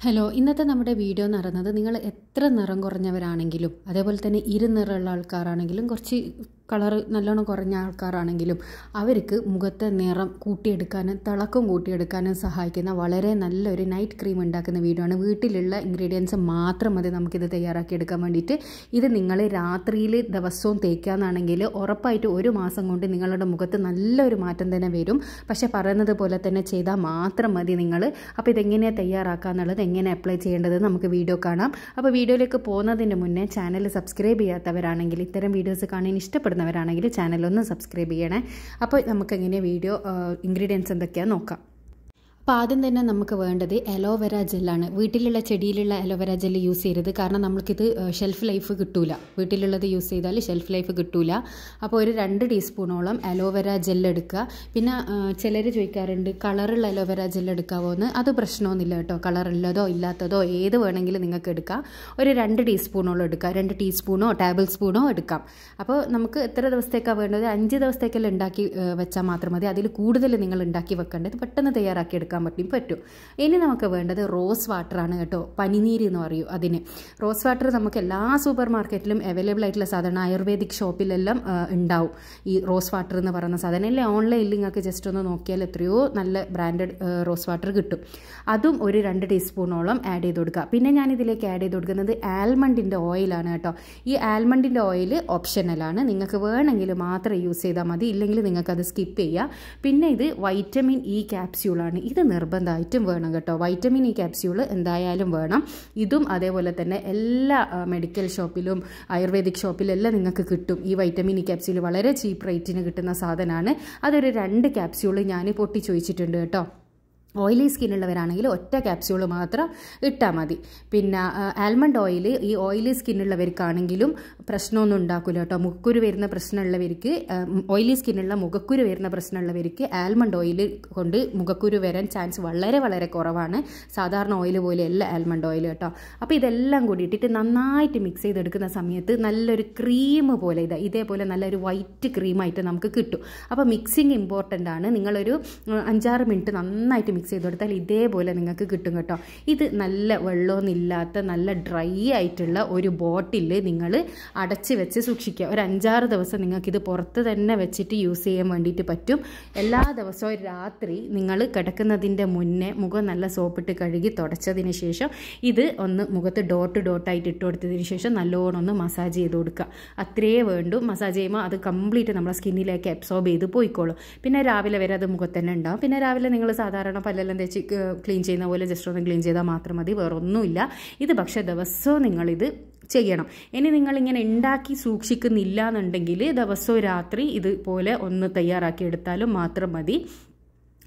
Hello ഇന്നത്തെ നമ്മുടെ video എന്ന് പറയുന്നത് നിങ്ങൾ എത്ര നിറം കുറഞ്ഞവരാണെങ്കിലും അതേപോലെ തന്നെ ഇരുനിറമുള്ള ആൾക്കാരാണെങ്കിലും കുറച്ച് കളർ നല്ലോണം കുറഞ്ഞ ആൾക്കാരാണെങ്കിലും അവർക്ക് മുഖത്തെ നിറം കൂട്ടിയെടുക്കാനും തിളക്കം കൂട്ടിയെടുക്കാനും സഹായിക്കുന്ന വളരെ നല്ലൊരു നൈറ്റ് ക്രീം ഉണ്ടാക്കുന്ന വീഡിയോ ആണ്. വീട്ടിലുള്ള ഇൻഗ്രീഡിയൻസ് മാത്രം മതി നമുക്കിത് തയ്യാറാക്കി എടുക്കാൻ വേണ്ടിയിട്ട്. ഇത് നിങ്ങൾ രാത്രിയിൽ ദിവസവും തേക്കാന്നാണെങ്കിൽ ഉറപ്പായിട്ട് ഒരു മാസം കൊണ്ട് നിങ്ങളുടെ മുഖത്ത് നല്ലൊരു മാറ്റം തന്നെ വരും. പക്ഷേ പറയുന്നത് പോലെ തന്നെ ചെയ്താൽ മാത്രം മതി നിങ്ങൾ അപ്പോൾ ഇതെങ്ങനെയാണ് തയ്യാറാക്കുക എന്നുള്ളത് എങ്ങനെ അപ്ലൈ ചെയ്യേണ്ടത് നമുക്ക് വീഡിയോ കാണാം. അപ്പോൾ വീഡിയോയിലേക്ക് പോകുന്നതിന് മുന്നേ ചാനൽ സബ്സ്ക്രൈബ് ചെയ്യാത്തവരാണെങ്കിൽ ഇത്തരം വീഡിയോസ് കാണാൻ ഇഷ്ടപ്പെടുന്നവരാണെങ്കിൽ ചാനലൊന്ന് സബ്സ്ക്രൈബ് ചെയ്യണേ. അപ്പോൾ നമുക്ക് എങ്ങനെ വീഡിയോ ഇൻഗ്രീഡിയൻസ് എന്തൊക്കെയാണെന്ന് നോക്കാം. അപ്പോൾ ആദ്യം തന്നെ നമുക്ക് വേണ്ടത് അലോവേര ജെല്ലാണ്. വീട്ടിലുള്ള ചെടിയിലുള്ള അലോവേര ജെല്ല് യൂസ് ചെയ്യരുത്. കാരണം നമുക്കിത് ഷെൽഫ് ലൈഫ് കിട്ടൂല. വീട്ടിലുള്ളത് യൂസ് ചെയ്താൽ ഷെൽഫ് ലൈഫ് കിട്ടൂല. അപ്പോൾ ഒരു രണ്ട് ടീസ്പൂണോളം അലോവേര ജെല്ല് എടുക്കുക. പിന്നെ ചിലർ ചോദിക്കാറുണ്ട് കളറുള്ള അലോവേര ജെല്ല് എടുക്കാവോ എന്ന് അത് പ്രശ്നമൊന്നുമില്ല കേട്ടോ. കളറുള്ളതോ ഇല്ലാത്തതോ ഏത് വേണമെങ്കിലും നിങ്ങൾക്ക് എടുക്കാം. ഒരു രണ്ട് ടീസ്പൂണോളം എടുക്കുക രണ്ട് ടീസ്പൂണോ ടേബിൾ സ്പൂണോ എടുക്കാം. അപ്പോൾ നമുക്ക് എത്ര ദിവസത്തേക്കാണ് വേണ്ടത്? അഞ്ച് ദിവസത്തേക്കെല്ലാം ഉണ്ടാക്കി വെച്ചാൽ മാത്രം മതി. അതിൽ കൂടുതൽ നിങ്ങൾ ഉണ്ടാക്കി വെക്കേണ്ടത് പെട്ടെന്ന് തയ്യാറാക്കി എടുക്കാൻ പറ്റും പറ്റും. ഇനി നമുക്ക് വേണ്ടത് റോസ് വാട്ടറാണ് കേട്ടോ. പനിനീര് എന്ന് പറയൂ അതിന്. റോസ് വാട്ടർ നമുക്ക് എല്ലാ സൂപ്പർ മാർക്കറ്റിലും അവൈലബിൾ ആയിട്ടുള്ള സാധനം ആയുർവേദിക് ഷോപ്പിലെല്ലാം ഉണ്ടാവും. ഈ റോസ് വാട്ടർ എന്ന് പറയുന്ന സാധനം. അല്ലെ ഓൺലൈനിൽ നിങ്ങൾക്ക് ജസ്റ്റ് ഒന്ന് നോക്കിയാൽ എത്രയോ നല്ല ബ്രാൻഡഡ് റോസ് വാട്ടർ കിട്ടും. അതും ഒരു രണ്ട് ടീസ്പൂണോളം ആഡ് ചെയ്ത് കൊടുക്കുക. പിന്നെ ഞാൻ ഇതിലേക്ക് ആഡ് ചെയ്ത് കൊടുക്കുന്നത് ആൽമണ്ടിന്റെ ഓയിലാണ് കേട്ടോ. ഈ ആൽമണ്ടിന്റെ ഓയിൽ ഓപ്ഷനലാണ്. നിങ്ങൾക്ക് വേണമെങ്കിൽ മാത്രം യൂസ് ചെയ്താൽ മതി. ഇല്ലെങ്കിൽ നിങ്ങൾക്ക് അത് സ്കിപ്പ് ചെയ്യാം പിന്നെ ഇത് വൈറ്റമിൻ ഇ ക്യാപ്സ്യൂളാണ്. ഇത് നിർബന്ധമായിട്ടും വേണം കേട്ടോ. വൈറ്റമിൻ ഇ ക്യാപ്സ്യൂൾ എന്തായാലും വേണം. ഇതും അതേപോലെ തന്നെ എല്ലാ മെഡിക്കൽ ഷോപ്പിലും ആയുർവേദിക് ഷോപ്പിലെല്ലാം നിങ്ങൾക്ക് കിട്ടും. ഈ വൈറ്റമിൻ ഇ ക്യാപ്സ്യൂൾ വളരെ ചീപ്പ് റേറ്റിന് കിട്ടുന്ന സാധനമാണ്. അതൊരു രണ്ട് ക്യാപ്സ്യൂൾ ഞാൻ പൊട്ടി ചോദിച്ചിട്ടുണ്ട് കേട്ടോ. ഓയിലി സ്കിന്നുള്ളവരാണെങ്കിൽ ഒറ്റ ക്യാപ്സ്യൂൾ മാത്രം ഇട്ടാൽ മതി. പിന്നെ ആൽമണ്ട് ഓയിൽ ഈ ഓയിലി സ്കിന്നുള്ളവർക്കാണെങ്കിലും പ്രശ്നമൊന്നും ഉണ്ടാക്കില്ല കേട്ടോ. മുക്കുരു വരുന്ന പ്രശ്നമുള്ളവർക്ക് ഓയിലി സ്കിന്നുള്ള മുഖക്കുരു വരുന്ന പ്രശ്നമുള്ളവർക്ക് ആൽമണ്ട് ഓയിൽ കൊണ്ട് മുഖക്കുരു വരാൻ ചാൻസ് വളരെ വളരെ കുറവാണ്. സാധാരണ ഓയിൽ പോലെയല്ല ആൽമണ്ട് ഓയിൽ കേട്ടോ. അപ്പോൾ ഇതെല്ലാം കൂടി ഇട്ടിട്ട് നന്നായിട്ട് മിക്സ് ചെയ്തെടുക്കുന്ന സമയത്ത് നല്ലൊരു ക്രീം പോലെ ഇതാ ഇതേപോലെ നല്ലൊരു വൈറ്റ് ക്രീമായിട്ട് നമുക്ക് കിട്ടും. അപ്പോൾ മിക്സിങ് ഇമ്പോർട്ടന്റ് ആണ്. നിങ്ങളൊരു അഞ്ചാറ് മിനിറ്റ് നന്നായിട്ട് മിക്സ് ചെയ്ത് കൊടുത്താൽ ഇതേപോലെ നിങ്ങൾക്ക് കിട്ടും കേട്ടോ. ഇത് നല്ല വെള്ളമൊന്നുമില്ലാത്ത നല്ല ഡ്രൈ ആയിട്ടുള്ള ഒരു ബോട്ടിൽ നിങ്ങൾ അടച്ച് വെച്ച് സൂക്ഷിക്കുക. ഒരു അഞ്ചാറ് ദിവസം നിങ്ങൾക്കിത് പുറത്ത് തന്നെ വെച്ചിട്ട് യൂസ് ചെയ്യാൻ വേണ്ടിയിട്ട് പറ്റും. എല്ലാ ദിവസവും രാത്രി നിങ്ങൾ കിടക്കുന്നതിന്റെ മുന്നേ മുഖം നല്ല സോപ്പിട്ട് കഴുകി തുടച്ചതിന് ശേഷം ഇത് ഒന്ന് മുഖത്ത് ഡോട്ട് ഡോട്ടായിട്ട് ഇട്ട് കൊടുത്തതിന് ശേഷം നല്ലോണം ഒന്ന് മസാജ് ചെയ്ത് കൊടുക്കുക. അത്രയേ വേണ്ടു. മസാജ് ചെയ്യുമ്പോൾ അത് കംപ്ലീറ്റ് നമ്മുടെ സ്കിന്നിലേക്ക് അബ്സോർബ് ചെയ്ത് പോയിക്കോളും. പിന്നെ രാവിലെ വരെ അത് മുഖത്ത് തന്നെ ഉണ്ടാവും. പിന്നെ രാവിലെ നിങ്ങൾ സാധാരണ പല്ലെല്ലാം തേച്ച് ക്ലീൻ ചെയ്യുന്ന പോലെ ജസ്റ്റ് ഒന്ന് ക്ലീൻ ചെയ്താൽ മാത്രം മതി. വേറൊന്നുമില്ല. ഇത് പക്ഷേ ദിവസവും നിങ്ങളിത് ചെയ്യണം. ഇനി നിങ്ങളിങ്ങനെ ഉണ്ടാക്കി സൂക്ഷിക്കുന്നില്ല എന്നുണ്ടെങ്കിൽ ദിവസവും രാത്രി ഇതുപോലെ ഒന്ന് തയ്യാറാക്കി എടുത്താലും മാത്രം മതി.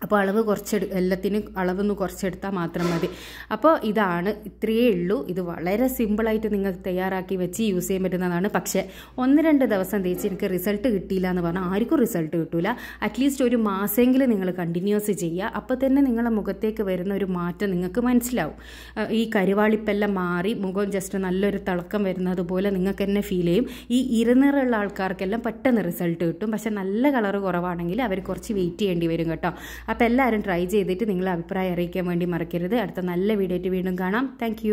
അപ്പോൾ അളവ് കുറച്ചെടു എല്ലാത്തിനും അളവൊന്ന് കുറച്ചെടുത്താൽ മാത്രം മതി. അപ്പോൾ ഇതാണ് ഇത്രയേ ഉള്ളൂ. ഇത് വളരെ സിമ്പിളായിട്ട് നിങ്ങൾക്ക് തയ്യാറാക്കി വെച്ച് യൂസ് ചെയ്യാൻ പറ്റുന്നതാണ്. പക്ഷേ ഒന്ന് രണ്ട് ദിവസം തേച്ച് എനിക്ക് റിസൾട്ട് കിട്ടിയില്ല എന്ന് പറഞ്ഞാൽ ആർക്കും റിസൾട്ട് കിട്ടില്ല അറ്റ്ലീസ്റ്റ് ഒരു മാസമെങ്കിലും നിങ്ങൾ കണ്ടിന്യൂസ് ചെയ്യുക. അപ്പോൾ തന്നെ നിങ്ങളുടെ മുഖത്തേക്ക് വരുന്ന ഒരു മാറ്റം നിങ്ങൾക്ക് മനസ്സിലാവും. ഈ കരുവാളിപ്പെല്ലാം മാറി മുഖം ജസ്റ്റ് നല്ലൊരു തിളക്കം വരുന്നത് പോലെ നിങ്ങൾക്ക് തന്നെ ഫീൽ ചെയ്യും. ഈ ഇരുനിറുള്ള ആൾക്കാർക്കെല്ലാം പെട്ടെന്ന് റിസൾട്ട് കിട്ടും. പക്ഷേ നല്ല കളർ കുറവാണെങ്കിൽ അവർ കുറച്ച് വെയിറ്റ് ചെയ്യേണ്ടി വരും കേട്ടോ. അപ്പോൾ എല്ലാവരും ട്രൈ ചെയ്തിട്ട് നിങ്ങളെ അഭിപ്രായം അറിയിക്കാൻ വേണ്ടി മറക്കരുത്. അടുത്ത നല്ല വീഡിയോ ആയിട്ട് വീണ്ടും കാണാം. താങ്ക്